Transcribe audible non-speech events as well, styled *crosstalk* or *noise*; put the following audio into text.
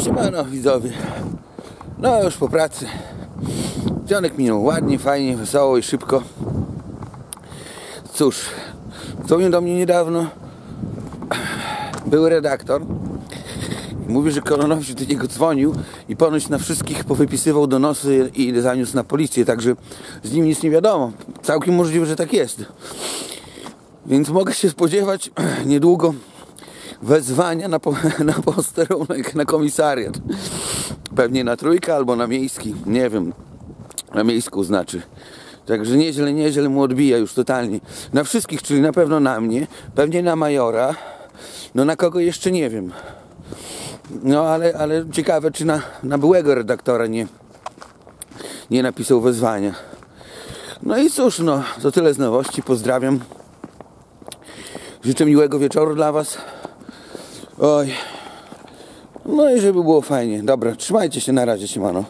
Siemano widzowie. No już po pracy. Dzionek minął ładnie, fajnie, wesoło i szybko. Cóż, dzwonił do mnie niedawno. Był redaktor. Mówi, że Kolonowicz do niego dzwonił i ponoć na wszystkich powypisywał donosy i zaniósł na policję, także z nim nic nie wiadomo. Całkiem możliwe, że tak jest. Więc mogę się spodziewać niedługo wezwania na, po, *laughs* na posterunek, na komisariat. Pewnie na trójkę albo na miejski, nie wiem. Na miejsku znaczy. Także nieźle, nieźle mu odbija już totalnie. Na wszystkich, czyli na pewno na mnie, pewnie na majora, no na kogo jeszcze nie wiem. No ale, ale ciekawe, czy na, na byłego redaktora nie, nie napisał wezwania. No i cóż, no, to tyle z nowości. Pozdrawiam. Życzę miłego wieczoru dla Was. Oj. No i żeby było fajnie. Dobra, trzymajcie się na razie, siemano.